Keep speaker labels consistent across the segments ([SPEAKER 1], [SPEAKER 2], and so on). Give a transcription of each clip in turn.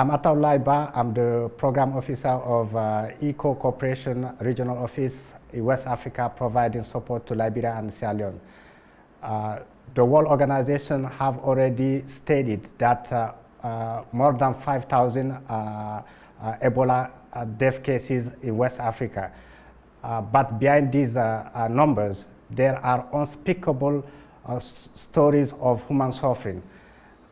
[SPEAKER 1] I'm Ataoulaye Bah. I'm the program officer of uh, ICCO Cooperation Regional Office in West Africa, providing support to Liberia and Sierra Leone. Uh, the World Organization have already stated that uh, uh more than 5,000 uh, uh, Ebola death cases in West Africa. but behind these numbers, there are unspeakable stories of human suffering.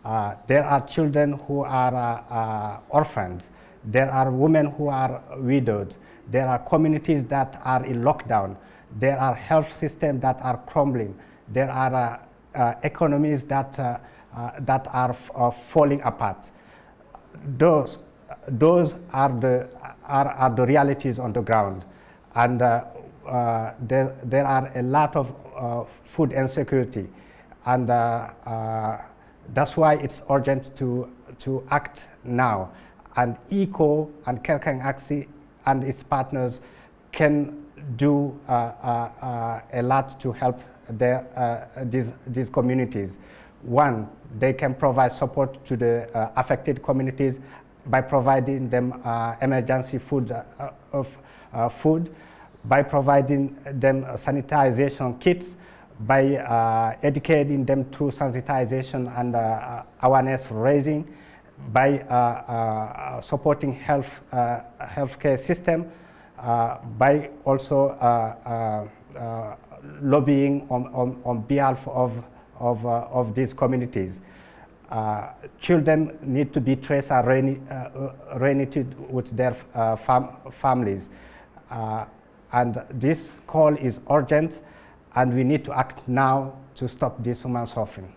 [SPEAKER 1] Uh, there are children who are uh, uh, orphaned. There are women who are widowed. There are communities that are in lockdown. There are health systems that are crumbling. There are economies that, that are falling apart. Those, those are, the, are, are the realities on the ground. And uh, uh, there, there are a lot of uh, food insecurity. And that's why it's urgent to, to act now. And ICCO and Kerk in Actie and its partners can do uh, uh, uh, a lot to help their, uh, these, these communities. One, they can provide support to the uh, affected communities by providing them emergency food, of, food, by providing them sanitization kits, by uh, educating them through sensitization and uh, awareness raising, by uh, uh supporting health uh, healthcare system, uh, by also lobbying on, on, on, behalf of, of, of these communities. children need to be traced and reunited with their fam families. and this call is urgent and we need to act now to stop this human suffering.